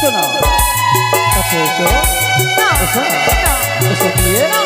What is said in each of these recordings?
eso no? ¿Hace eso? No, ¿Eso? No. ¿Eso quiere? No.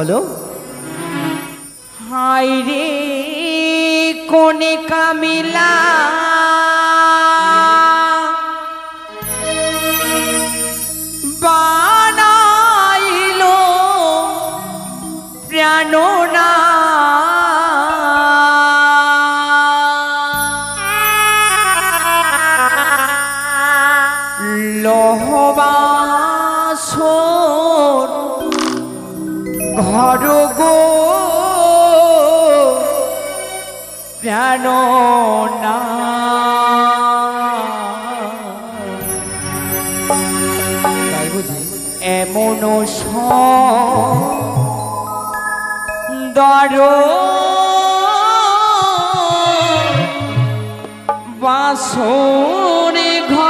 hello এমন দর বাসরে ঘর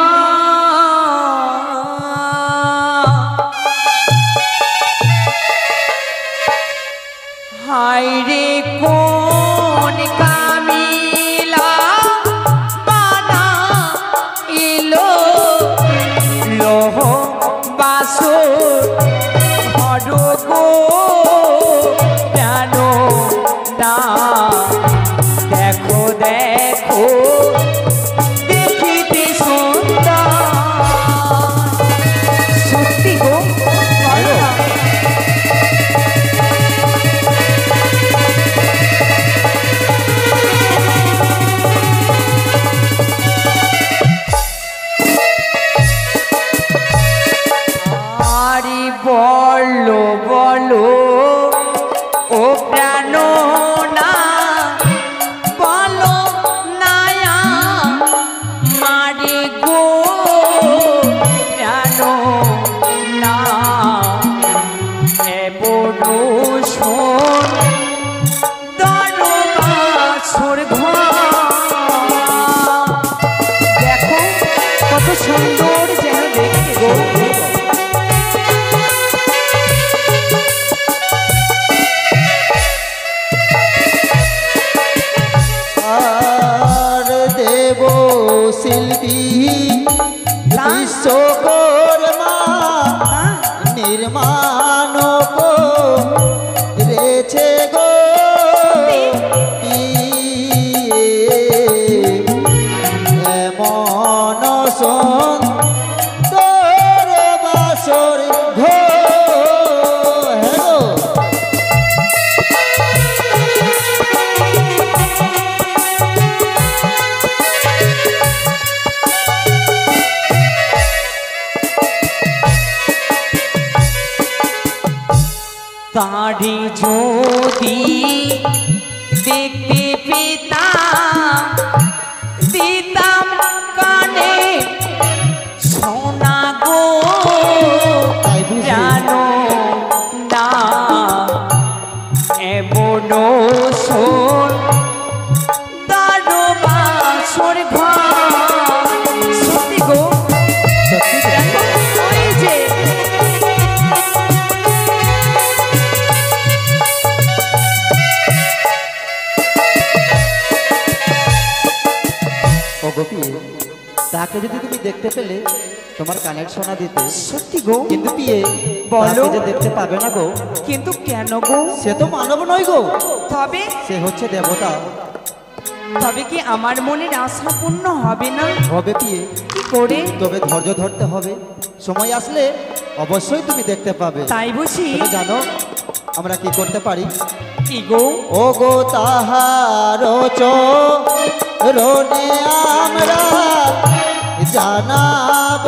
Oh. দেখতে পেলে তোমার কানের সোনা দিতে। সত্যি গো? কিন্তু পিয়ে বলো। যে দেখতে পাবে না গো। কিন্তু কেন গো? সে তো মানব নয় গো। তবে সে হচ্ছে দেবতা। তবে কি আমার মনের আশা পূর্ণ হবে না? হবে পিয়ে। কি করে? তবে ধৈর্য ধরতে হবে। সময় আসলে অবশ্যই তুমি দেখতে পাবে। তাই বুঝি। জানো আমরা কি করতে পারি? কি গো? ও গো তাহার রোনে আমরা জানাব।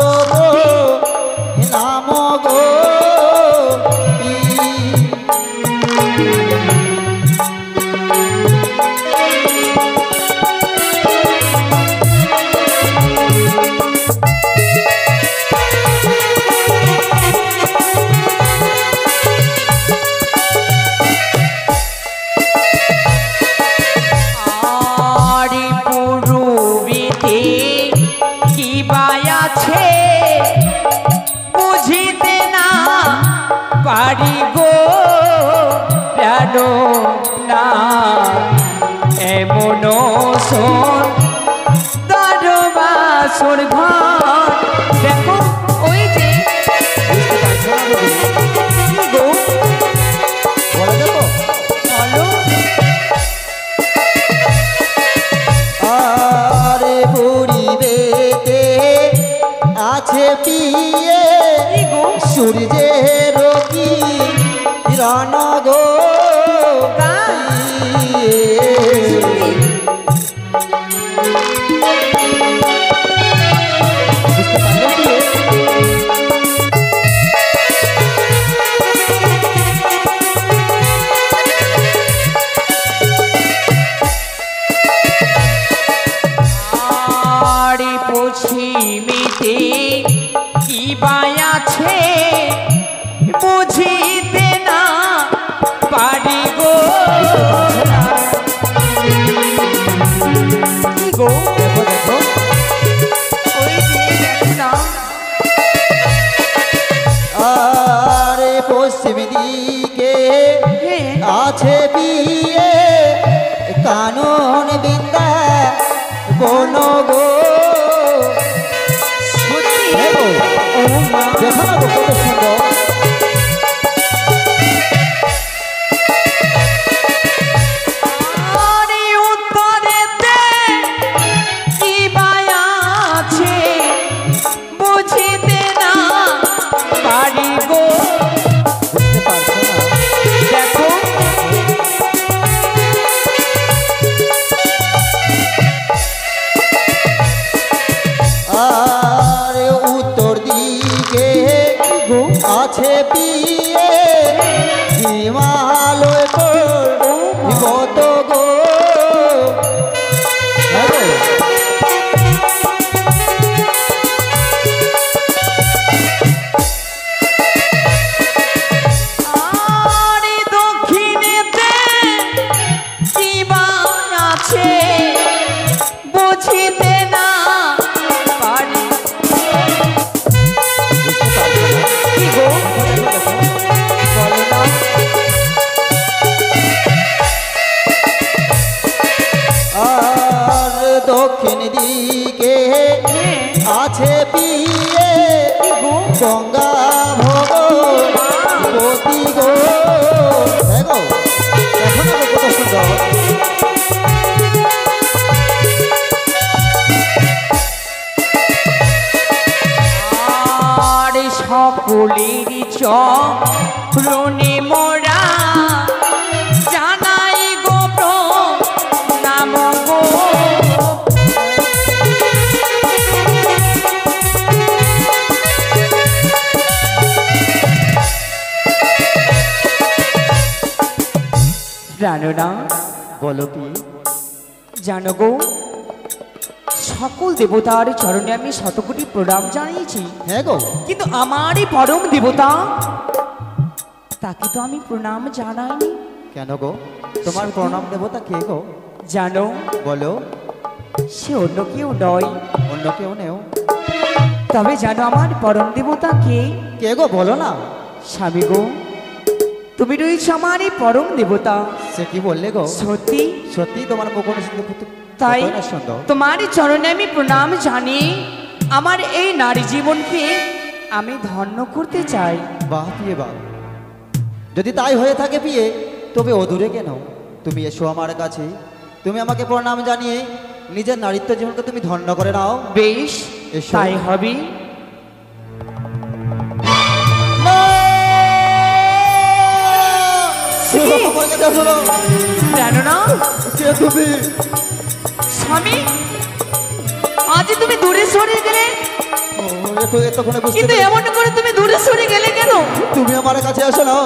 আসর ঘর। দেখো ভালো কত সুন্দর জানো গো। সকল দেবতার চরণে আমি শতকোটি প্রণাম জানিয়েছি। হ্যাঁ গো। কিন্তু আমার এই পরম দেবতা তাকে তো আমি প্রণাম জানাইনি। কেন গো? তোমার প্রণাম দেবতা কে গো? জানো? বলো। সে অন্য কেউ নয়। অন্য কেউ নেও। তবে জানো আমার পরম দেবতা কে? কে গো? বলো না। স্বামী গো তুমি রয়েছ আমার এই পরম দেবতা। সে কি বললে গো? সত্যি? সত্যি তোমার মুখোশ শুনতে খুব তাই কতই না সুন্দর? তোমার এই চরণে আমি প্রণাম জানি। আমার এই নারী জীবনকে আমি ধন্য করতে চাই। বাহ পিয়ে বাহ যদি তাই হয়ে থাকে বিয়ে তবে অদূরে কেন? তুমি এসো আমার কাছে। তুমি আমাকে প্রণাম জানিয়ে নিজের নারীত্ব জীবনকে তুমি ধন্য করে নাও। বেশ। তাই হবে। জানো না? কে তুমি? স্বামী? আজ তুমি দূরে সরে গেলে? কিন্তু। এমন করে তুমি দূরে সরে গেলে কেন? তুমি আমার কাছে আসো না।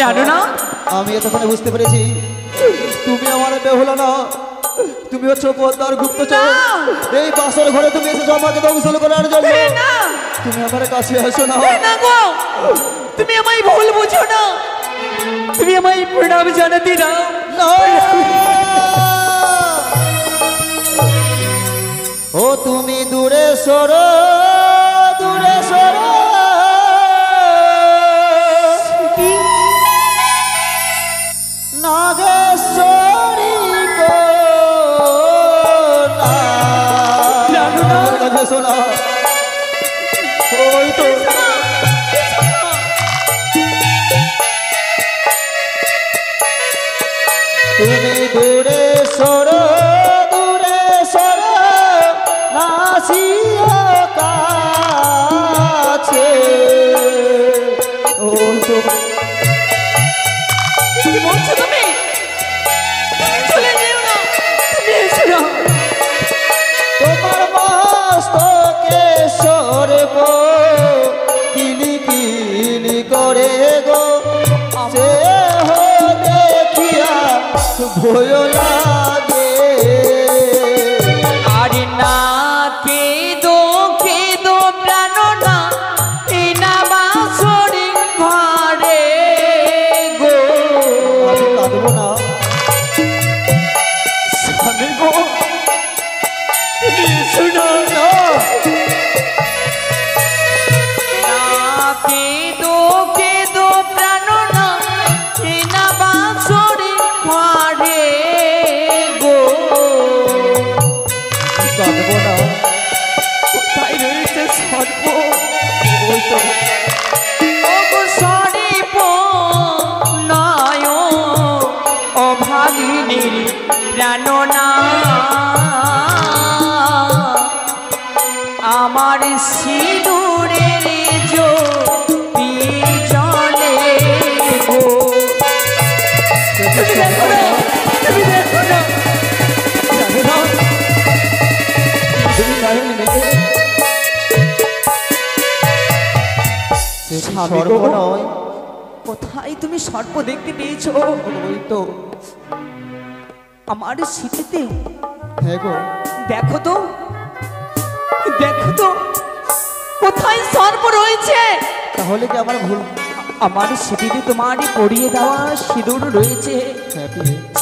জানো না? আমি এতক্ষণে বুঝতে পেরেছি। তুমি আমার বেহুলা না। তুমি হচ্ছে পদ্মার গুপ্তচর। এই বাসর ঘরে তুমি এসেছ আমাকে ধ্বংসল করার জন্য। তুমি আমার কাছে আসো না। তুমি আমায় ভুল বুঝো না। তুমি আমায় প্রণাম জানাতে না। ও তুমি দূরে সরো দূরে সরো নাগেশ্বরী গো না। দূরে সর দূরে সর নাসিও কাছে। ও ভয় লাগে সর্ব নয়। কোথায় তুমি সর্প দেখতে পেয়েছ? ওই তো আমার স্মৃতিতে। হ্যাঁ গো। দেখো তো। দেখো তো। কোথায় সর্প রয়েছে? তাহলে কি আমার ভুল? আমার স্মৃতিতে তোমারই পরিয়ে দেওয়া সিঁদুর রয়েছে। হ্যাঁ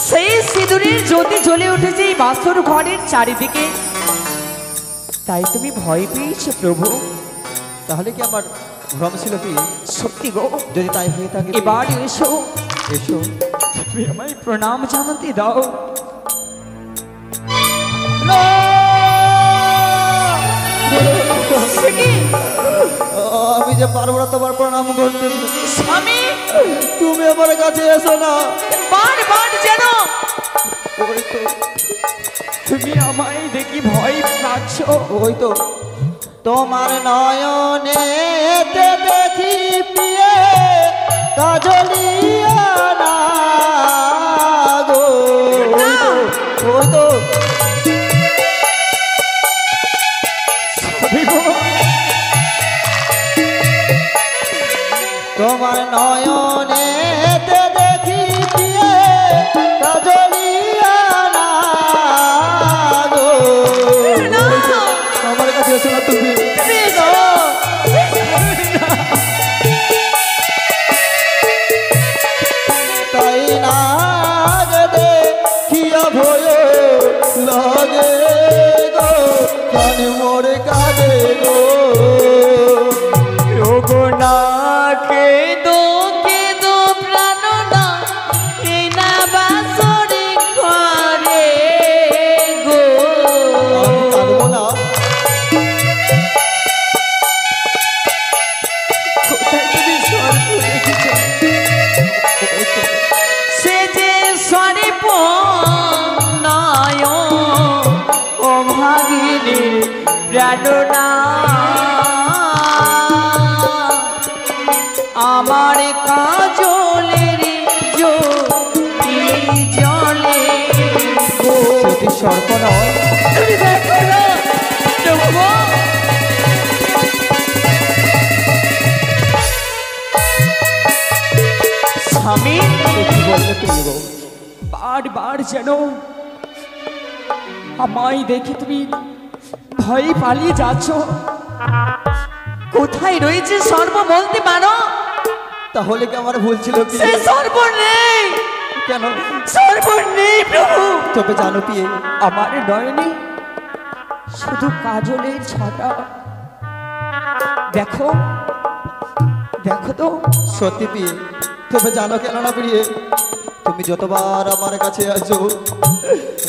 সেই সিঁদুরের জ্যোতি জ্বলে উঠেছে এই বাসর ঘরের চারিদিকে। তাই তুমি ভয় পেয়েছ প্রভু। তাহলে কি আমার ভ্রম ছিল কি? সত্যি গো। যদি তাই হয়ে থাকে এবার এসো। এসো। তুমি আমায় প্রণাম জানাতে দাও। আমি যে পারব না তোমার প্রণাম করতে। স্বামী! তুমি আমার কাছে এসো না। বারবার যেন। তুমি আমায় দেখি ভয় পাচ্ছ। ওই তো। তোমার নয়নে দেখি প্রিয়ে কাজলিয়া না গো তো। তোমার নয়নে দেখি প্রিয়ে কাজলিয়া না। গো আমার কাছে তুমি যেন আমায় দেখে তুমি ভয়ে পালিয়ে যাচ্ছ। কোথায় রয়েছে সর্ব বলতে পারো তাহলে কি আমার ভুল ছিল সে সর্ব নেই। কেন? সর্ব নেই প্রভু। তবে জানো পিয়ে আমার নয়নে শুধু কাজলের ছাটা। দেখো দেখো তো সত্যি পিয়ে তবে জানো কেন না প্রিয়ে তুমি যতবার আমার কাছে আসো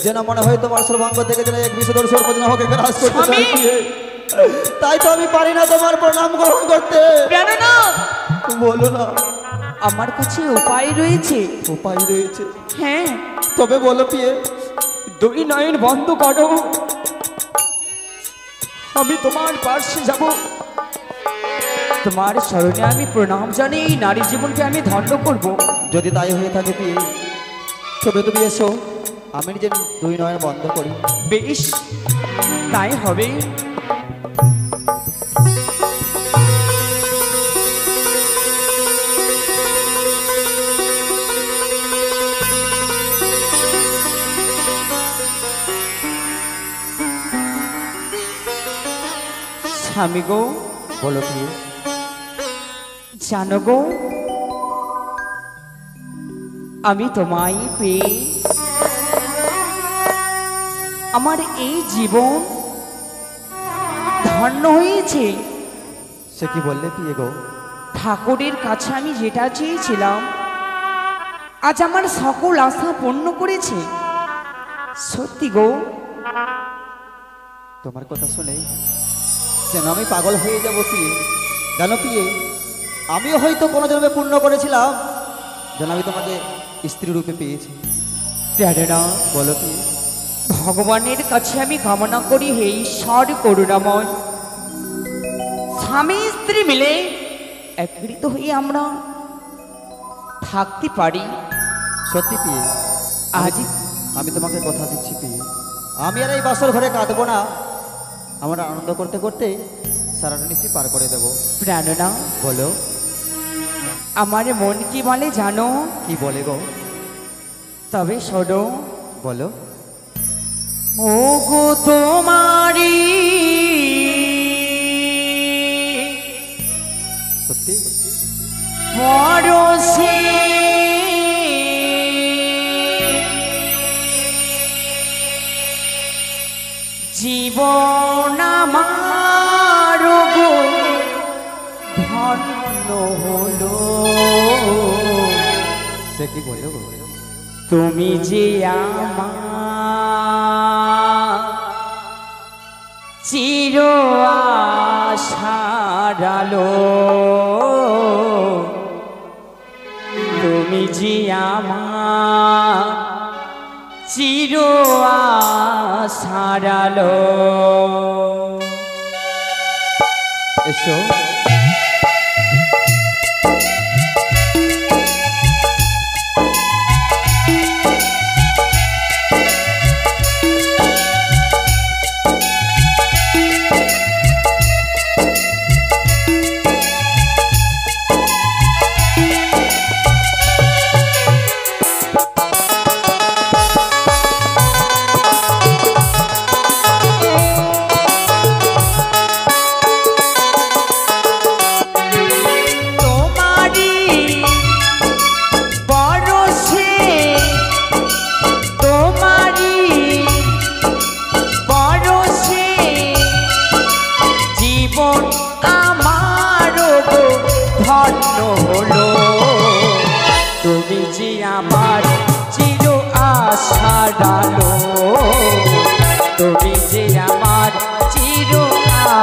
যেন মনে হয় তোমার সর্বাঙ্গ থেকে যেন এক বিষধর সর্প যেন আমাকে গ্রাস করতে চাই স্বামী! প্রিয়ে। তাই তো আমি পারি না তোমার প্রণাম গ্রহণ করতে। বলো না। আমার কাছে উপায় রয়েছে। উপায় রয়েছে। হ্যাঁ। তবে বলো পিয়ে দুই নয়ন বন্ধ করো। আমি তোমার পার্শ্বে যাব। তোমার স্মরণে আমি প্রণাম জানি এই নারী জীবনকে আমি ধন্য করব। যদি তাই হয়ে থাকে পিয়ে তবে তুমি এসো আমি নিজের দুই নয়ন বন্ধ করি। বেশ তাই হবে। স্বামী গো বলো পিয়ে জানো গো। আমি তোমায় পেয়ে আমার এই জীবন ধন্য হয়েছে। সে কি বললে পিয়ে গো? ঠাকুরের কাছে আমি যেটা চেয়েছিলাম আজ আমার সকল আশা পূর্ণ করেছে। সত্যি গো। তোমার কথা শুনে যেন আমি পাগল হয়ে যাব পিয়ে। জানো পিয়ে আমিও হয়তো কোনো জন্মে পূর্ণ করেছিলাম যেন আমি তোমাকে স্ত্রী রূপে পেয়েছি। প্রেরণা বলো কি? ভগবানের কাছে আমি কামনা করি হে ঈশ্বর করুণাময়। স্বামী স্ত্রী মিলে একৃত হয়ে আমরা থাকতে পারি। সত্যি পেয়ে আজ আমি তোমাকে কথা দিচ্ছি পেয়ে আমি আর এই বাসর ঘরে কাঁদবো না। আমরা আনন্দ করতে করতে সারাটা নিশি পার করে দেব। প্রাণনা বলো। আমার মন কি বলে জানো? কি বলে গো? তবে শোনো। বলো। ও গো তোমারি। সত্যি? পরশে জীবন আমার তুমি যে আমার চির আশারালো তুমি যে আমার চির আশারালো এসো।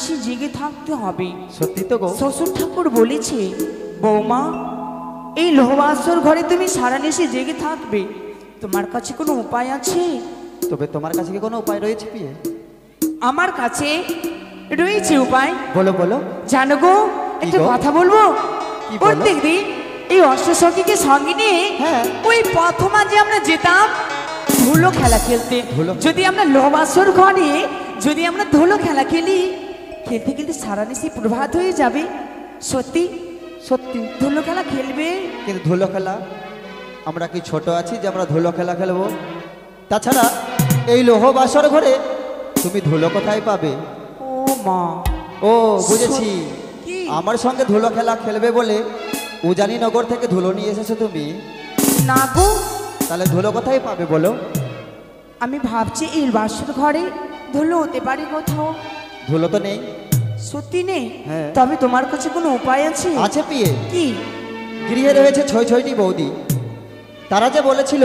বেশি জেগে থাকতে হবে। সত্যি তো শ্বশুর ঠাকুর বলেছে বৌমা এই লোহবাসর ঘরে তুমি সারা নিশে জেগে থাকবে। তোমার কাছে কোনো উপায় আছে? তবে তোমার কাছে কি কোনো উপায় রয়েছে পিয়ে আমার কাছে রয়েছে উপায়। বলো বলো। জানো গো একটা কথা বলব? প্রত্যেক দিন এই অষ্টসখীকে সঙ্গে নিয়ে হ্যাঁ। ওই প্রথমা যে আমরা যেতাম ধুলো খেলা খেলতে। যদি আমরা লোহবাসর ঘরে যদি আমরা ধুলো খেলা খেলি খেলতে খেলতে সারা নিশি প্রভাত হয়ে যাবে। সত্যি? সত্যি। ধুলো খেলা খেলবে? কিন্তু ধুলো খেলা আমরা কি ছোট আছি যে আমরা ধুলো খেলা খেলব? তাছাড়া এই লোহ বাসর ঘরে তুমি ধুলো কোথায় পাবে? ও মা। ও বুঝেছি। আমার সঙ্গে ধুলো খেলা খেলবে বলে উজানি নগর থেকে ধুলো নিয়ে এসেছ তুমি? না গো। তাহলে ধুলো কোথায় পাবে বলো? আমি ভাবছি এই বাসর ঘরে ধুলো হতে পারে কোথাও। ধুলো তো নেই। সত্যি নেই? হ্যাঁ। তবে তোমার কাছে কোনো উপায় আছে? আছে পিয়ে। কি? গৃহে রয়েছে ছয় ছয়টি বৌদি। তারা যে বলেছিল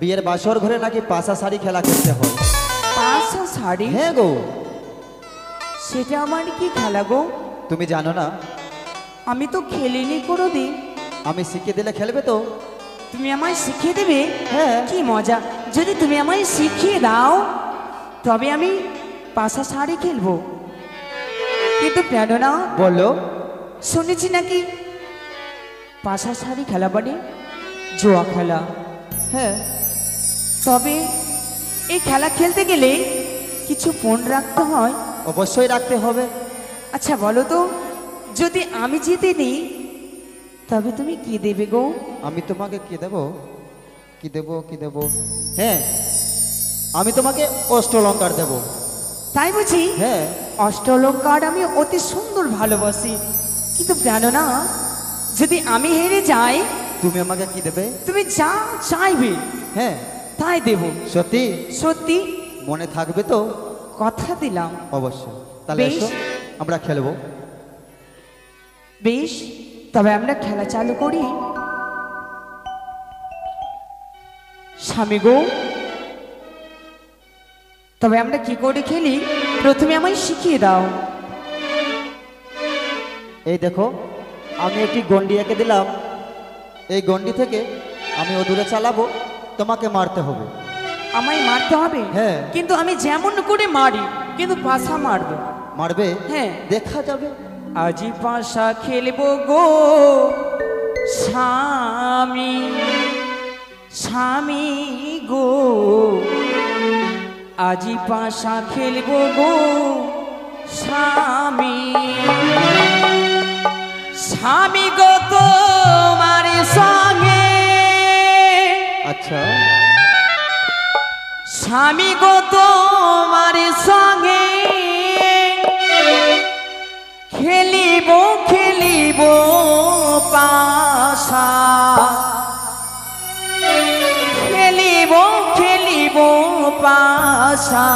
বিয়ের বাসর ঘরে নাকি পাশা শাড়ি খেলা খেলতে হয়। পাঁচশো শাড়ি? হ্যাঁ গো। সেটা আমার কি খেলা গো? তুমি জানো না? আমি তো খেলিনি কোনোদিন। আমি শিখিয়ে দিলে খেলবে তো? তুমি আমায় শিখিয়ে দেবে? হ্যাঁ। কি মজা। যদি তুমি আমায় শিখিয়ে দাও তবে আমি পাশা শাড়ি খেলব। কিন্তু প্রেরণা? বলো। শুনেছি নাকি পাশা শাড়ি খেলা মানে? জোয়া খেলা। হ্যাঁ। তবে এই খেলা খেলতে গেলে কিছু ফোন রাখতে হয়? অবশ্যই রাখতে হবে। আচ্ছা বলো তো যদি আমি জিতে নিই তবে তুমি কি দেবে গো? আমি তোমাকে কি দেব? কি দেব কি দেব? হ্যাঁ আমি তোমাকে অষ্টলঙ্কার দেব। তাই বুঝি? হ্যাঁ। অষ্টলঙ্কার আমি অতি সুন্দর ভালোবাসি। কিন্তু জানো না যদি আমি হেরে যাই তুমি আমাকে কি দেবে? তুমি যা চাইবে হ্যাঁ। তাই দেব। সত্যি? সত্যি। মনে থাকবে তো? কথা দিলাম। অবশ্যই। তাহলে এসো আমরা খেলব। বেশ তবে আমরা খেলা চালু করি। স্বামী গো তবে আমরা কি করে খেলি? প্রথমে আমায় শিখিয়ে দাও। এই দেখো আমি একটি গন্ডি এঁকে দিলাম। এই গন্ডি থেকে আমি অদূরে চালাবো তোমাকে মারতে হবে। আমায় মারতে হবে? হ্যাঁ। কিন্তু আমি যেমন করে মারি কিন্তু পাশা মারবো। মারবে? হ্যাঁ। দেখা যাবে। আজি পাশা খেলব গো স্বামী স্বামী গো। আজি পাশা খেলব গো স্বামী। স্বামী গো তোমার সঙ্গে। আচ্ছা। স্বামী গো তোমার সঙ্গে। খেলিব খেলিব পাশা। খেলিব খেলিব পাশা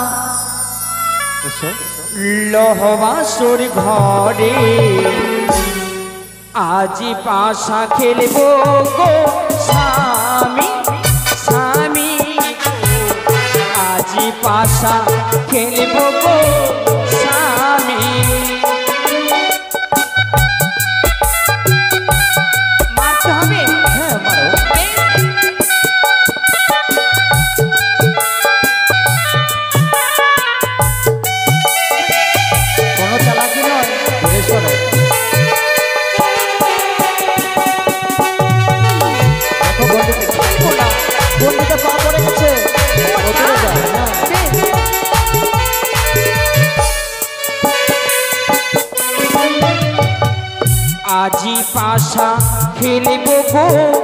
লহবাসুর ঘরে। আজি পাশা খেলব গো স্বামী স্বামী। আজি পাশা খেলব গো পাশা খেলিব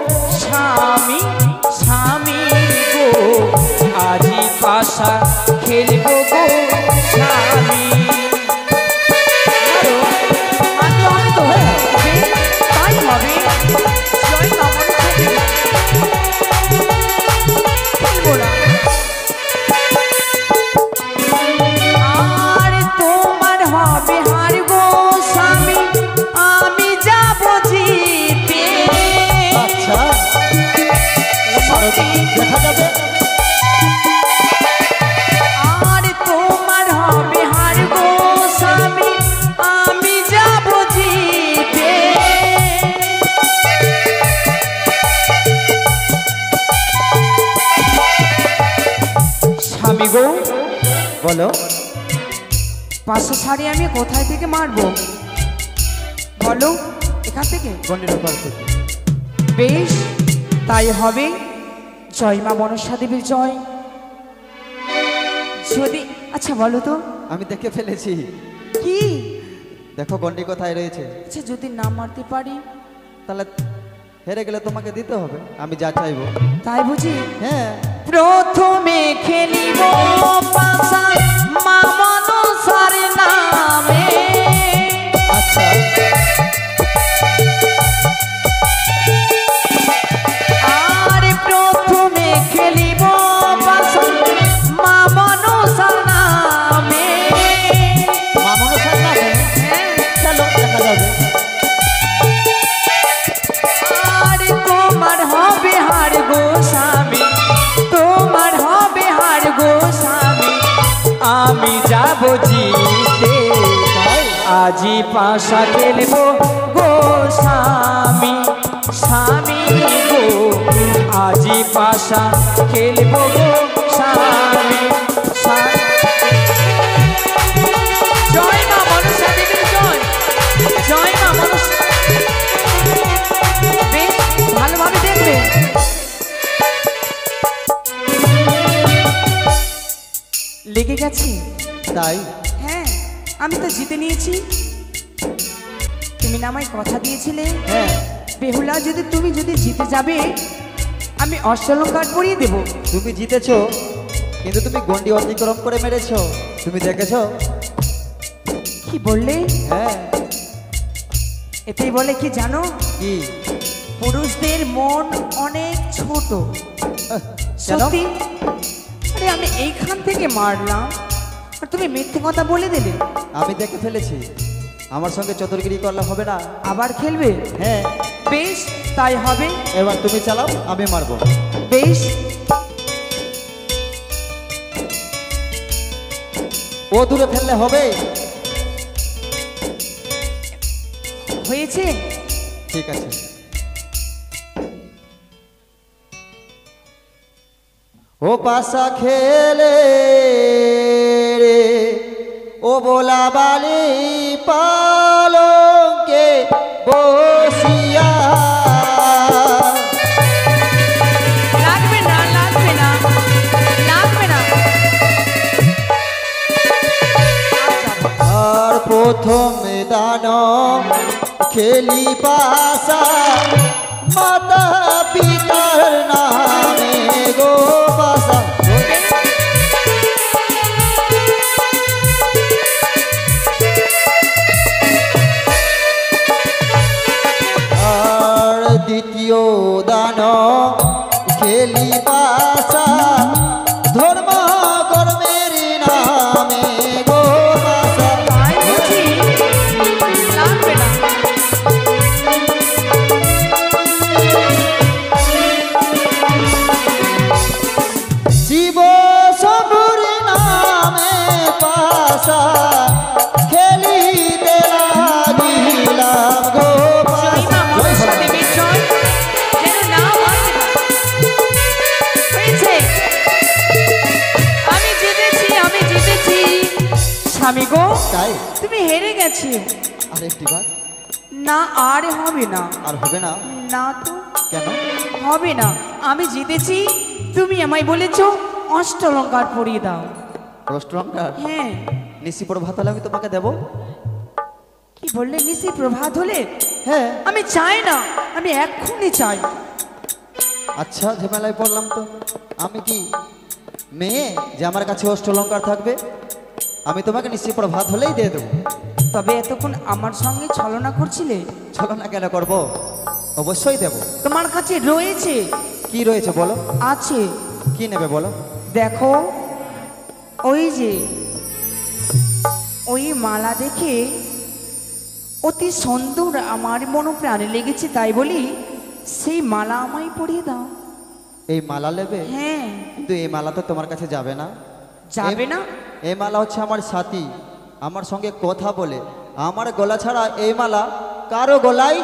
বলো। পাঁচশো শাড়ি আমি কোথায় থেকে মারবো? বলো এখান থেকে? বেশ তাই হবে। জয় মা মনসা দেবীর জয়। যদি আচ্ছা বলো তো। আমি দেখে ফেলেছি। কি? দেখো গন্ডি কোথায় রয়েছে। আচ্ছা যদি না মারতে পারি? তাহলে হেরে গেলে তোমাকে দিতে হবে। আমি যা চাইব। তাই বুঝি? হ্যাঁ। প্রথমে খেলিব পাশা মামনসার নামে। আচ্ছা। আজি পাশা খেলব গোস্বামী স্বামী গো। আজি পাশা খেলব গো স্বামী স্বামী। জয় মা মনসা দেবীর জয়। জয় মা মনসা। বেশ ভালোভাবে দেখবে। লেগে গেছে? তাই? হ্যাঁ আমি তো জিতে নিয়েছি। তুমি আমায় কথা দিয়েছিলে? হ্যাঁ। বেহুলা যদি তুমি যদি জিতে যাবে আমি অষ্টলঙ্কার পরিয়ে দেব। তুমি জিতেছো কিন্তু তুমি গন্ডি অতিক্রম করে মেরেছো। তুমি দেখেছ? কি বললে? হ্যাঁ। এতেই বলে কি জানো? কি? পুরুষদের মন অনেক ছোট। সত্যি? আরে আমি এইখান থেকে মারলাম। আর তুমি মিথ্যে কথা বলে দিলে। আমি দেখে ফেলেছি। আমার সঙ্গে চতুর্গিরি করলে হবে না। আবার খেলবে? হ্যাঁ। বেশ তাই হবে। এবার তুমি চালাও আমি মারবো। বেশ। ও দূরে ফেললে হবে। হয়েছে? ঠিক আছে। ও পাশা খেলে রে ও বোলা বালি পালঙ্কে বসিয়া লাগবে না লাগবে না লাগবে না আর প্রথম দান খেলি পাশা মাতা গেছে না আর হবে না। আর হবে না? না তো? কেন? হবে না। আমি জিতেছি তুমি আমায় বলেছ অষ্টলঙ্কার পরিয়ে দাও। অষ্টলঙ্কার? হ্যাঁ। নিশিপুর ভাত হলে আমি তোমাকে দেবো। কি বললে? নিশি প্রভাত হলে হ্যাঁ। আমি চাই না। আমি এক্ষুনি চাই। আচ্ছা ঝেমেলায় পড়লাম তো। আমি কি মেয়ে যে আমার কাছে অষ্টলঙ্কার থাকবে? আমি তোমাকে নিশ্চিত প্রভাত হলেই দিয়ে দেবো। তবে এতক্ষণ আমার সঙ্গে ছলনা করছিলে? চলো না কেন করব? অবশ্যই দেবো। তোমার কাছে রয়েছে। কি রয়েছে বলো? আছে। কি নেবে বলো? দেখো ওই যে ওই মালা দেখে অতি সুন্দর আমার মনোপ্রাণে লেগেছে তাই বলি সেই মালা আমায় পরিয়ে দাও। এই মালা নেবে? হ্যাঁ। কিন্তু এই মালা তো তোমার কাছে যাবে না। যাবে না? এই মালা হচ্ছে আমার সাথী। আমার সঙ্গে কথা বলে। আমার গলা ছাড়া এই মালা কারও গলায়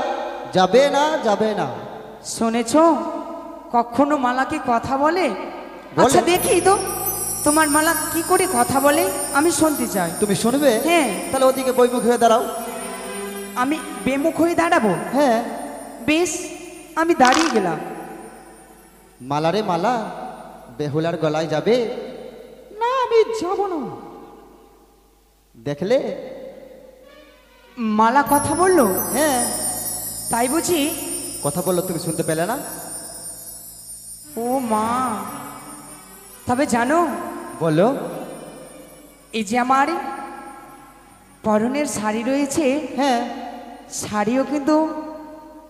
যাবে না যাবে না। শুনেছ? কখনো মালাকে কথা বলে? বলে। আচ্ছা দেখি তো। তোমার মালা কি করে কথা বলে? আমি শুনতে চাই। তুমি শুনবে? হ্যাঁ। তাহলে ওদিকে বইমুখ হয়ে দাঁড়াও। আমি বেমুখ হয়ে দাঁড়াবো? হ্যাঁ। বেশ আমি দাঁড়িয়ে গেলাম। মালা রে মালা বেহুলার গলায় যাবে? না আমি যাব না। দেখলে? মালা কথা বলল? হ্যাঁ। তাই বুঝি? কথা বলল তুমি শুনতে পেলে না? ও মা। তবে জানো বলো। এই যে আমার পরনের শাড়ি রয়েছে হ্যাঁ। শাড়িও কিন্তু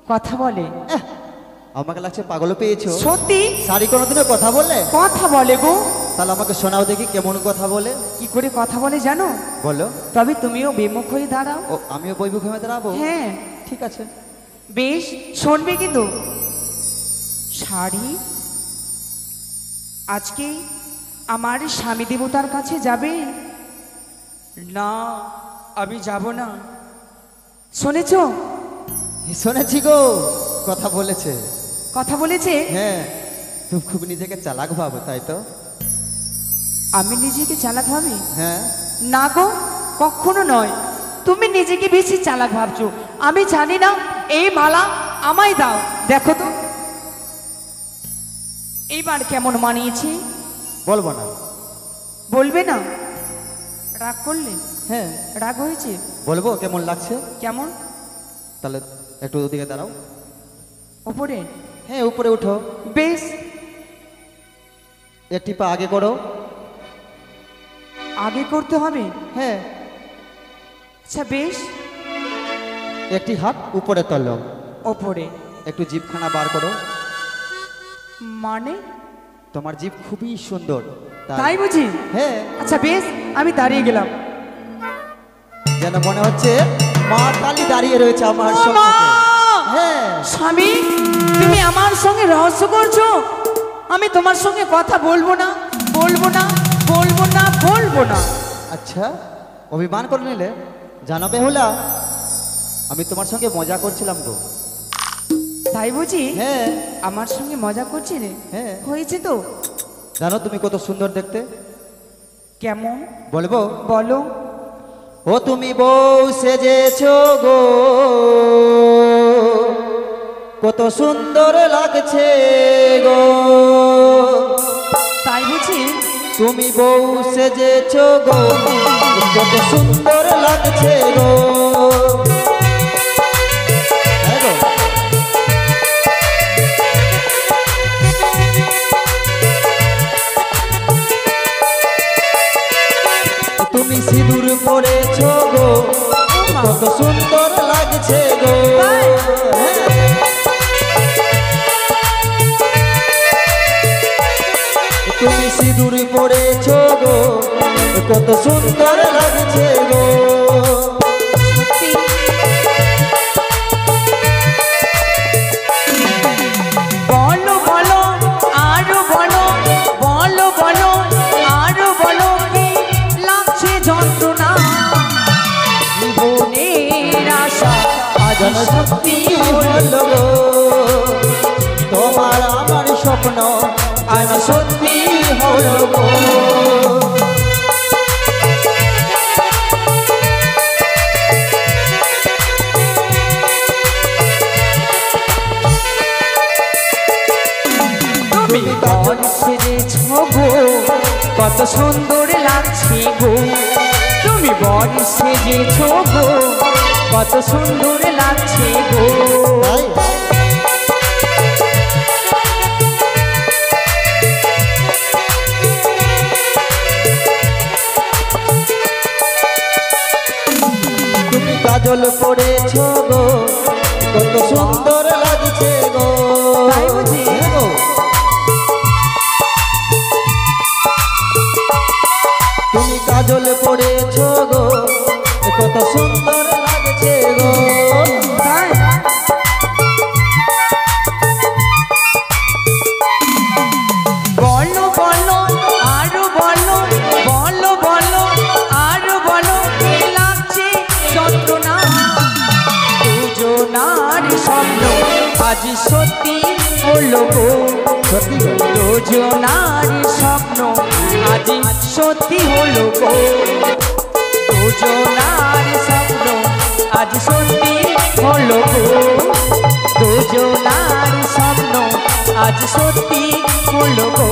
কথা বলে। আমাকে লাগছে পাগল পেয়েছ। সত্যি? শাড়ি কোনোদিনও কথা বলে? কথা বলে গো। তাহলে আমাকে শোনাও দেখি কেমন কথা বলে। কি করে কথা বলে জানো? বলো। তবে তুমিও বিমুখ হয়ে দাঁড়াও। ও আমিও বৈমুখ হয়ে দাঁড়াবো? হ্যাঁ ঠিক আছে। বেশ শুনবে কিন্তু। শাড়ি? আজকে আমার স্বামী দেবতার কাছে যাবে? না আমি যাব না। শুনেছ? শুনেছি গো কথা বলেছে। কথা বলেছে? হ্যাঁ তুমি খুব নিজেকে চালাক ভাবো তাই তো? আমি নিজেকে চালাক ভাবি? হ্যাঁ। না গো কখনো নয়। তুমি নিজেকে বেশি চালাক ভাবছ। আমি জানি না এই মালা আমায় দাও। দেখো তো। এইবার কেমন মানিয়েছি? বলব না। বলবে না? রাগ করলে? হ্যাঁ। রাগ হয়েছে? বলব কেমন লাগছে? কেমন? তাহলে একটু ওদিকে দাঁড়াও। ওপরে? হ্যাঁ উপরে উঠো। বেশ। একটি পা আগে করো। আগে করতে হবে? হ্যাঁ। আচ্ছা বেশ। একটি হাত উপরে তোলো। ওপরে। একটু জিভখানা বার করো। মানে? তোমার জিভ খুবই সুন্দর তাই বুঝি? হ্যাঁ। আচ্ছা বেশ আমি দাঁড়িয়ে গেলাম। যেন মনে হচ্ছে মা কালী দাঁড়িয়ে রয়েছে আমার সঙ্গে। হ্যাঁ। স্বামী তুমি আমার সঙ্গে রহস্য করছ? আমি তোমার সঙ্গে কথা বলব না বলব না। বলব না বলব না। আচ্ছা অভিমান করে নিলে? জানো বেহুলা আমি তোমার সঙ্গে মজা করছিলাম গো। তাই বুঝি? হ্যাঁ। আমার সঙ্গে মজা করছি রে হ্যাঁ। হয়েছে তো। জানো তুমি কত সুন্দর দেখতে? কেমন? বলব? বলো। ও তুমি বউ সেজেছ গো। কত সুন্দর লাগছে গো। তাই বুঝি? তুমি বউ সেজেছ গো, কত সুন্দর লাগছে গো। হ্যাঁ তুমি সিঁদুর পরেছ গো, কত সুন্দর লাগছে গো। কত সুন্দর লাগছে গো। সত্যি হল। তোমার আমার স্বপ্ন আজ সত্যি হল সুন্দর লাগছে গো। তুমি বল সেজেছ গো। কত সুন্দর লাগছে গো। কাজল পড়েছ গো। কত সুন্দর লাগছে গো। কাজল পড়েছ গো? কত সুন্দর লাগছে গো। বলো বলো আরও বলো বলো বলো আরও বলো লাগছে যন্ত্রণা? দুজনার স্বপ্ন? আজ সত্যি হলো গো। দুজনার স্বপ্ন, আজি সত্যি হলো গো। দুজনার স্বপ্ন, আজ সত্যি হলো গো। দুজনার স্বপ্ন, আজ সত্যি হলো গো।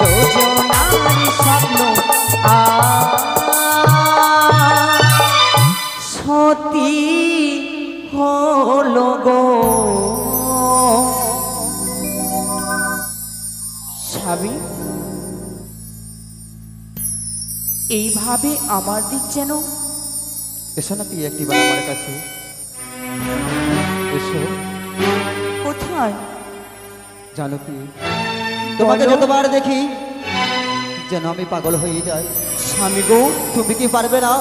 দুজনার স্বপ্ন আ সত্যি হলো গো। এইভাবে আমার দিক যেন। এসো না পিয়ে একটিবার আমার কাছে। এসো। কোথায়? জানো কি? তোমাকে। যতবার দেখি যেন আমি পাগল হয়ে যাই। স্বামী গো তুমি কি পারবে না?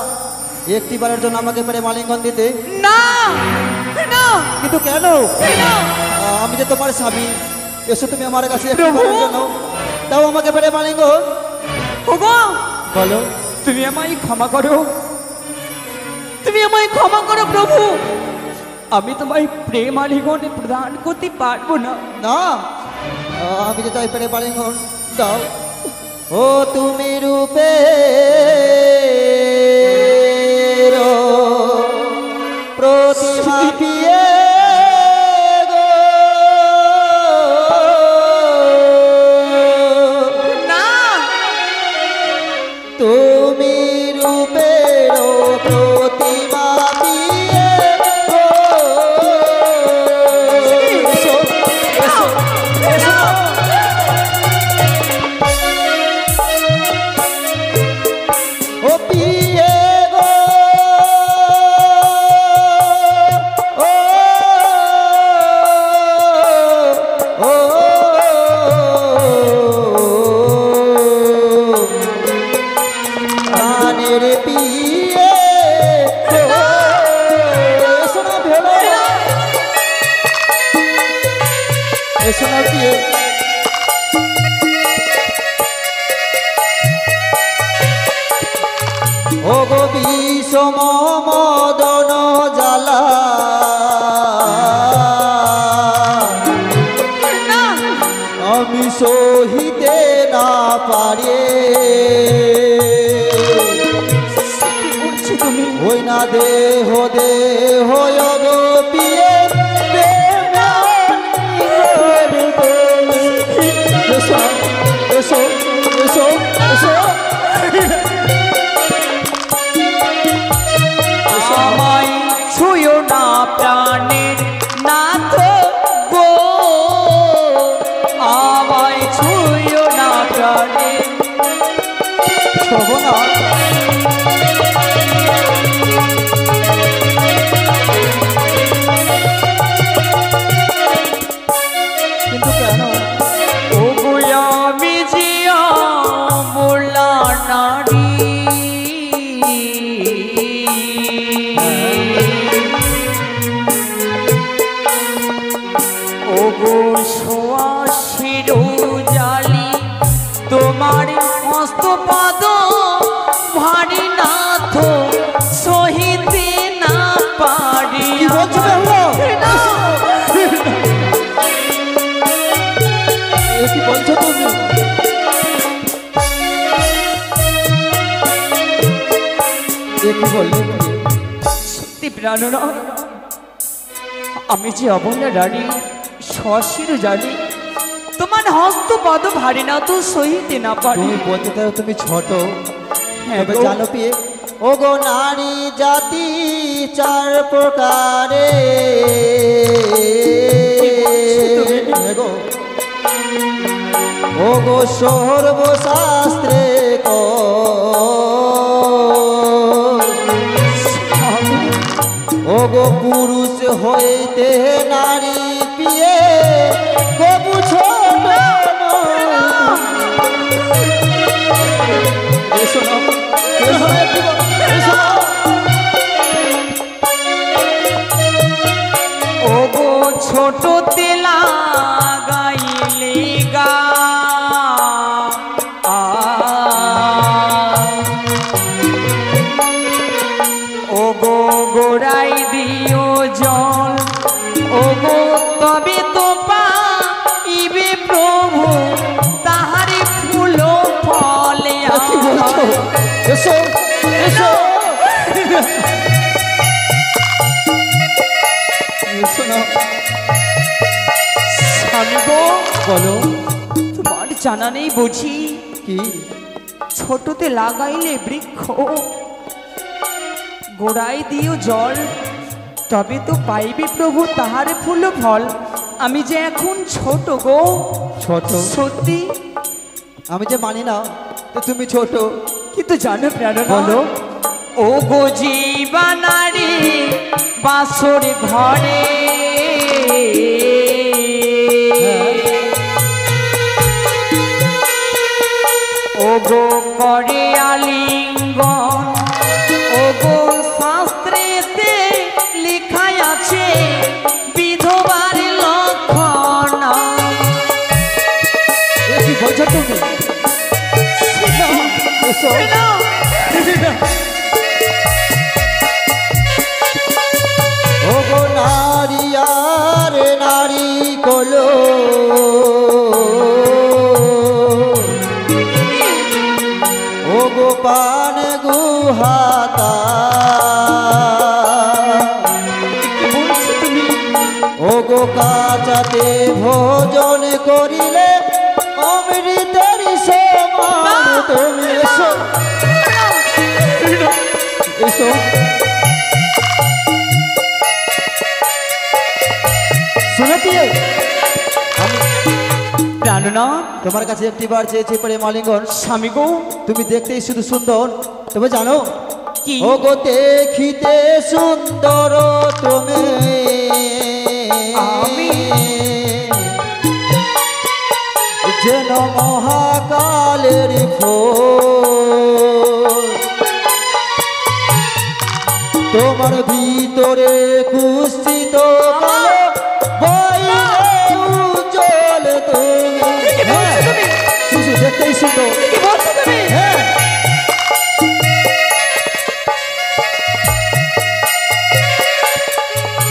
একটিবারের জন্য আমাকে পেরে মালিঙ্গন দিতে। না! না! কিন্তু কেন? আমি যে তোমার স্বামী এসো তুমি আমার কাছে। একটিবারের জন্য। তাও আমাকে পেরে মালিঙ্গন। ওগো বলো। তুমি আমায় ক্ষমা করো। তুমি আমায় ক্ষমা করো, প্রভু। আমি তোমায় প্রেম আলিঙ্গন প্রদান করতে পারব না। না, আমি যে তাই প্রেম আলিঙ্গন দাও। ও তুমি রূপে ওই না সত্যি প্রাণনা আমি যে অবলা রানী শশির জানি তোমার হস্ত পদ ভারী না তো সহিতে না পারি তুমি বলতে চাও তুমি ছোট হ্যাঁ তবে জানো পিয়ে ও গো নারী জাতি চার প্রকারে তুমি? হ্যাঁ গো। ও গো সর্বশাস্ত্রে ও গো পুরুষ হইতে নারী পিয়ে গবু ছোট বলো। তোমার জানা নেই বুঝি। কি? ছোটতে লাগাইলে বৃক্ষ। গোড়ায় দিও জল। তবে তো পাইবে প্রভু তাহার ফুল ফল। আমি যে এখন ছোট গো। ছোট? সত্যি? আমি যে মানি না তো তুমি ছোট। কিন্তু জানো প্রাণনা বলো। ও গো জীবানারি বাসর ঘরে। ও গো করে আলিঙ্গন ও শাস্ত্রেতে লিখাই আছে বিধবার লক্ষণ। এ তুমি? কাচাতে ভোজন করিলে অমৃতের সমান তুমি এসো। এসো। শুনেতিয়ে প্রাণনা তোমার কাছে একটি বার চেয়েছি প্রেম আলিঙ্গন স্বামী গো তুমি দেখতেই শুধু সুন্দর তবে জানো? কি? ও গো দেখিতে সুন্দর তুমি। যেন মহাকালের তোমার ভিতরে কুষ্ঠিত কালো বাইরে উজ্জ্বল তুমি কি বলছো তুমি? শুধু দেখতেই সুন্দর। হ্যাঁ।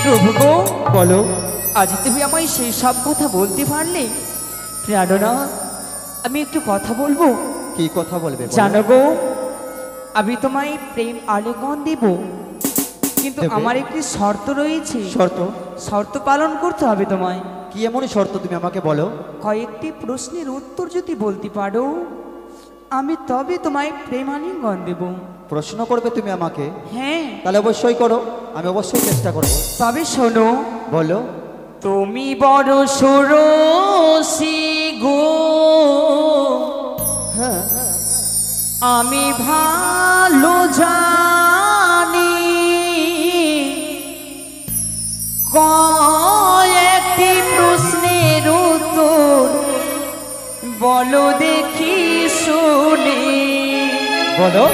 প্রভু বলো। আজ তুমি আমায় সেই সব কথা বলতে পারলে? প্রাণনা আমি একটু কথা বলব? কি কথা বলবে বলো? জানো গো আমি তোমায় প্রেম আলিঙ্গন দেব। কিন্তু আমার একটি শর্ত রয়েছে। শর্ত? শর্ত পালন করতে হবে তোমায়। কি এমন শর্ত তুমি আমাকে বলো? কয়েকটি প্রশ্নের উত্তর যদি বলতে পারো আমি তবে তোমায় প্রেম আলিঙ্গন দেব। প্রশ্ন করবে তুমি আমাকে? হ্যাঁ। তাহলে অবশ্যই করো আমি অবশ্যই চেষ্টা করব। তবে শোনো বলো। তুমি বড় সরসি। গো। আমি ভালো জানি কয়েকটি প্রশ্নের উত্তর বলো দেখি শুনি। বলো।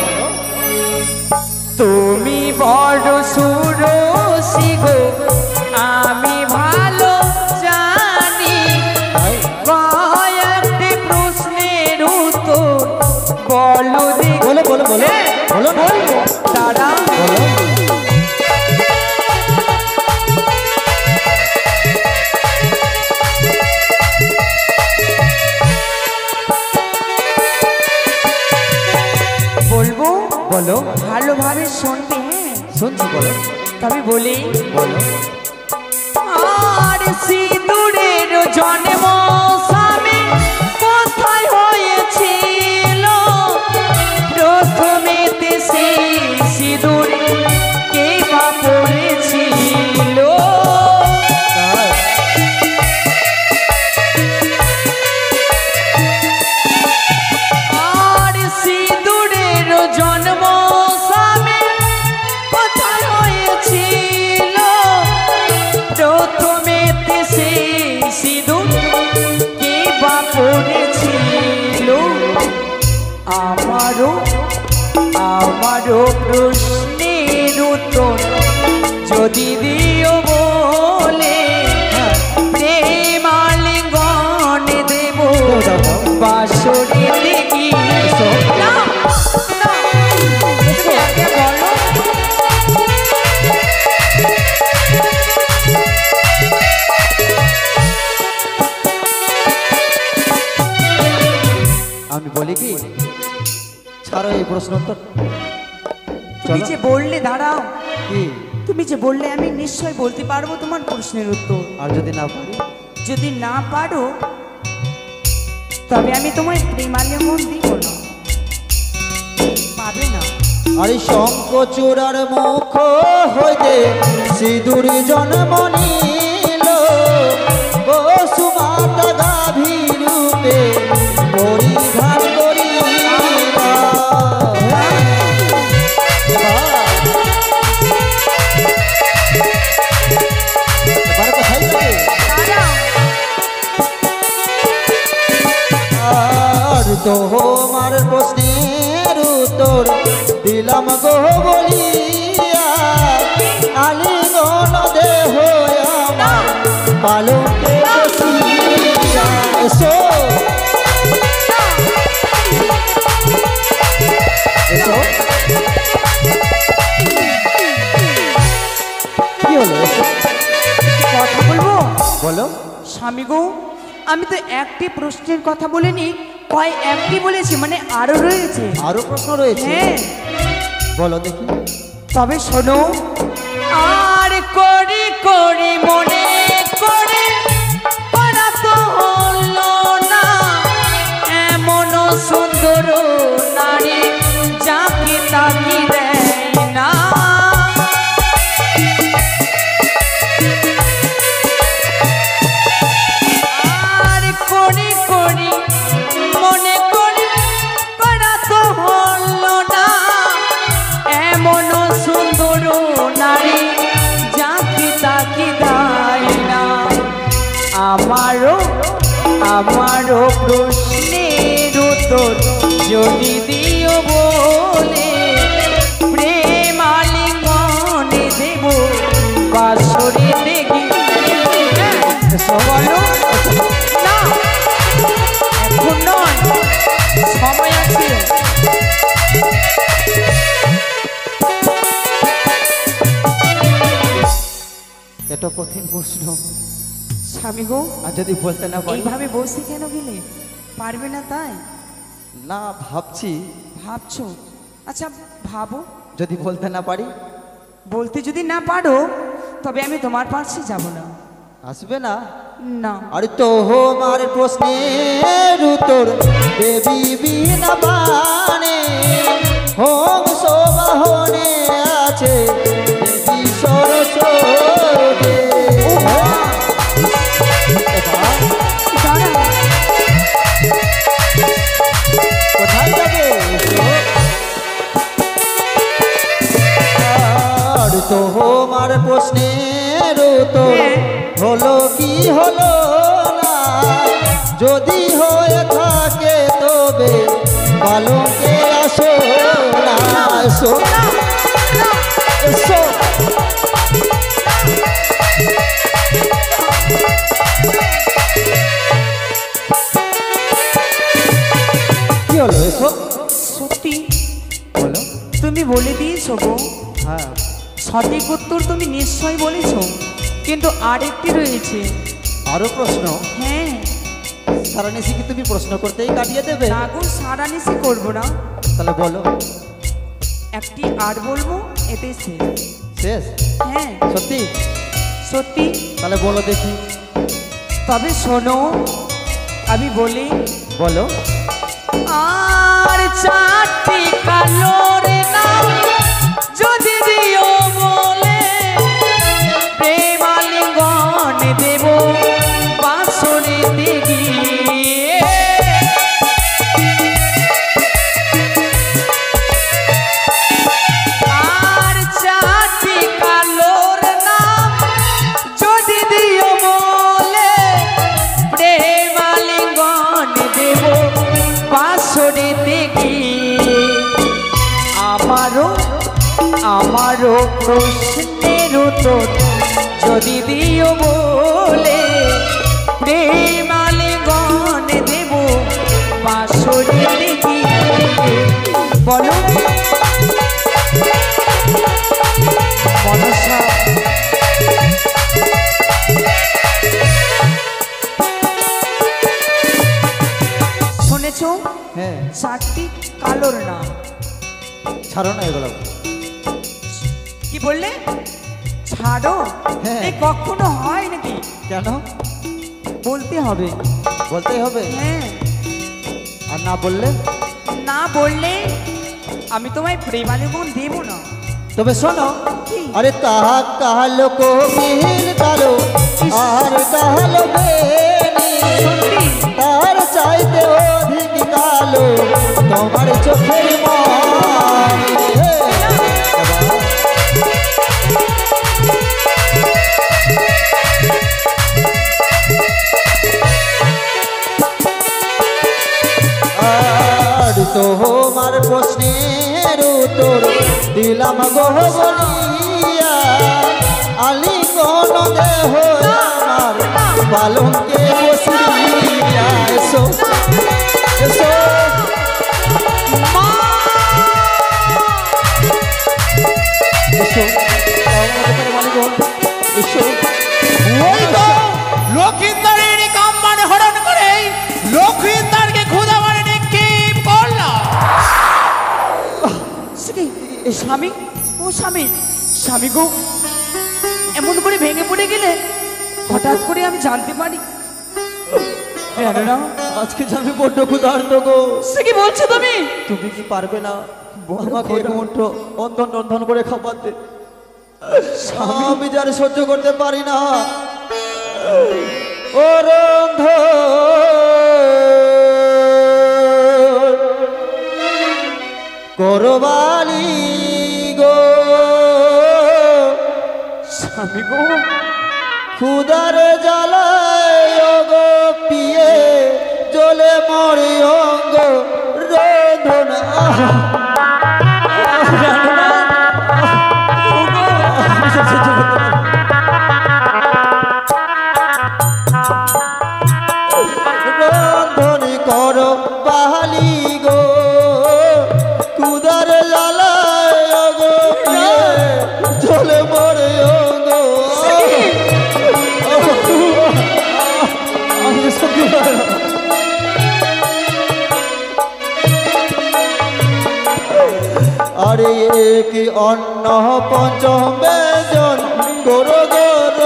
তুমি বড় সুরসি গো আমি পারব তোমার প্রশ্নের উত্তর। আর যদি না পারি? যদি না পারো তবে আমি তোমায় মন দিব না। পাবে না। আরে শঙ্কচূড়ার মুখ হইতে সিঁদুর জন্ম বলো। স্বামী গো আমি তো একটি প্রশ্নের কথা বলিনি কয় একটি বলেছি মানে আরও রয়েছে। আরও প্রশ্ন রয়েছে? হ্যাঁ। বলো দেখি। তবে শোনো প্রশ্নের উত্তর যদি দিও বলে প্রেম আলিঙ্গনে দেব বাসরে দেখি। নয়? সময় কঠিন প্রশ্ন। স্বামী গো আর যদি বলতে না পারি? এইভাবে বসে কেন গেলে? পারবে না তাই? না ভাবছি। ভাবছ? আচ্ছা ভাবো। যদি বলতে না পারি? বলতে যদি না পারো তবে আমি তোমার পাশে যাব না। আসবে না? না। আরে তো আমার প্রশ্নের উত্তর। দেবী বিনা বানে হোম শোভাহনে আছে। দেবী সরস্বতী। প্রশ্নের উত্তর হ্যাঁ। হলো কি হলো না? যদি হয়ে থাকে তবে পালকে আসো না এসো। কি হলো এসো। সত্যি? বলো। তুমি বলে দিয়েছ গো। হ্যাঁ। সঠিক উত্তর তুমি নিশ্চয় বলেছ কিন্তু আরেকটি রয়েছে। আরও প্রশ্ন? হ্যাঁ। সারা নিশি কি তুমি প্রশ্ন করতেই কাটিয়ে দেবে? না গো সারা করব না। তাহলে বলো। একটি আর বলব এতে শেষ। শেষ? হ্যাঁ। সত্যি? সত্যি। তাহলে বলো দেখি। তবে শোনো আমি বলি। বলো। আর চারটি কালোর নাম যদি দিও কালোর নাম ছাড়ো না এগুলো কি বললে ছাড়ো হ্যাঁ। কখনো হয় নাকি কেন বলতে হবে. বলতেই হবে? হ্যাঁ আর না বললে না বললে আমি তোমায় প্রেমালিপন দেব না তবে শোনো? আরে তাহা কাহালো কোকিল কালো। আর কাহালো বেনি সত্যি তার চাইতে অধিক কালো। তোমার চোখের আর প্রশ্নের উত্তর দিলাম গহ বলিয়া। আলি কোন দেহ আমার পালঙ্কে বসিয়া এসো। এসো। এসো। আমাদের মালিক এসো। ওই তো লক্ষিন্দারের কাম্মান হরণ করে লক্ষিন্দারকে খুদা মারে নিক্ষেপ করল স্বামী? ও স্বামী স্বামী গো এমন করে ভেঙে পড়ে গেলে হঠাৎ করে আমি জানতে পারি। আজকে যাবে বড্ড ক্ষুধার্ত গো। সে কি বলছো তুমি? তুমি কি পারবে না? আমাকে মুঠো অন্ধন রন্ধন করে খাবাতে আমি যার সহ্য করতে পারি না। ও রন্ধ। করবালি গো। স্বামী গো। খুদার জ্বালায় গো পিয়ে জলে মরে অঙ্গ রোধন। রন্ধন আরে কি অন্ন পঞ্চম গোর গোর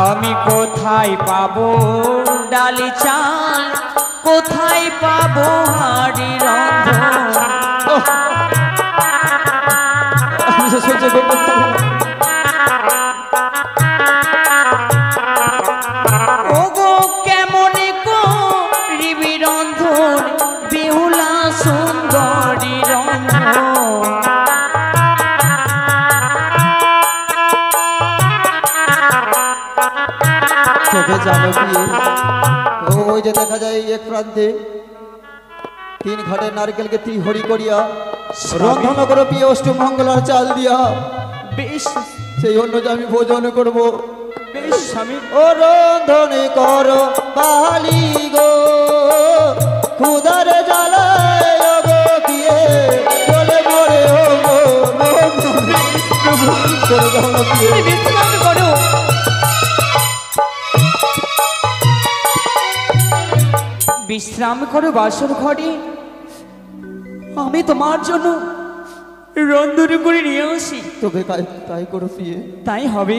আমি কোথায় পাবো ডালি চাল কোথায় পাবো হাড়ি রন্ধন তবে জানো কি ওই যে দেখা যায় এক প্রান্তে তিন ঘাটের নারকেলকে তি হরি করিয়া রন্ধন করে পিয়ে অষ্টম মঙ্গলার চাল দিয়া। বেশ। সেই অন্য যে আমি ভোজন করব। বেশ স্বামী। ও রন্ধন কর বালি গো। খুদার জ্বালায় গো বিশ্রাম করো। বিশ্রাম করো বাসর ঘরে। আমি তোমার জন্য রন্ধন করে নিয়ে আসি। তবে তাই তাই করো পিয়ে তাই হবে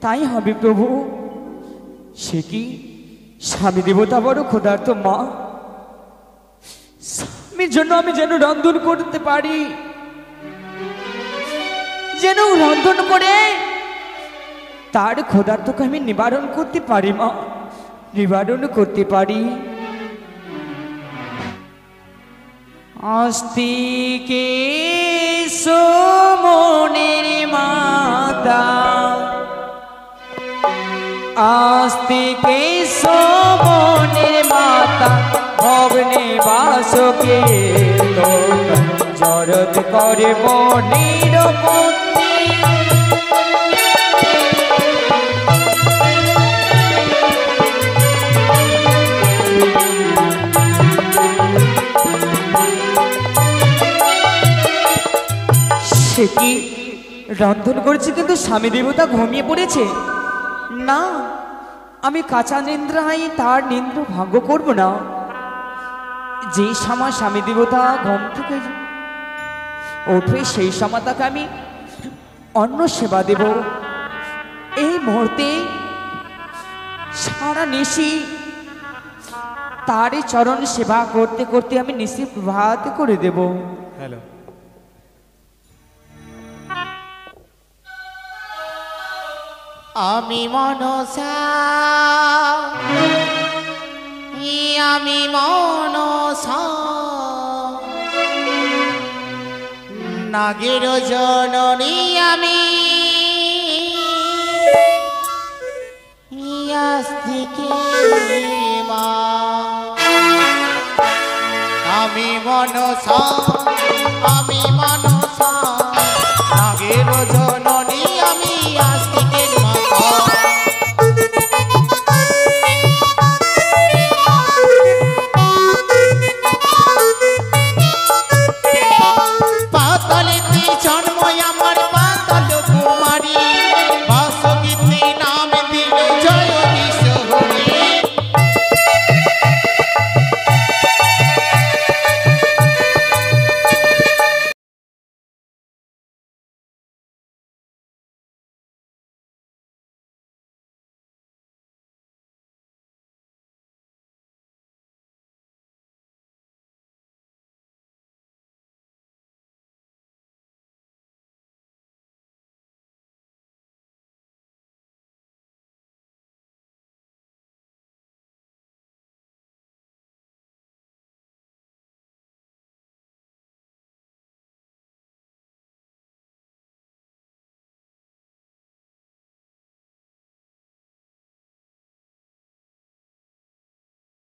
তাই হবে প্রভু। সে কি? স্বামী দেবতা বড় ক্ষুধার্ত মা। স্বামীর জন্য আমি যেন রন্ধন করতে পারি। যেন রন্ধন করে, তার ক্ষুধার্তকে আমি নিবারণ করতে পারি, মা। নিবারণ করতে পারি। আস্তিকে সোমনের মাতা আস্তিকে সোমনের মাতা, ভবনে বাসকে জরদ করে কি রন্ধন করছে কিন্তু স্বামী দেবতা ঘুমিয়ে পড়েছে? না। আমি কাঁচা নিন্দ্রায় তার নিন্দ্র ভাঙ্গ করব না। যে সময় স্বামী দেবতা ঘুম থেকে উঠবে সেই সময় তাকে আমি অন্ন সেবা দেব। এই মুহূর্তে সারা নিশি তারই চরণ সেবা করতে করতে আমি নিশি প্রভাত করে দেব। হ্যালো। আমি মনসা আমি মনসা। নাগের জননী আমি মা। আমি মনসা আমি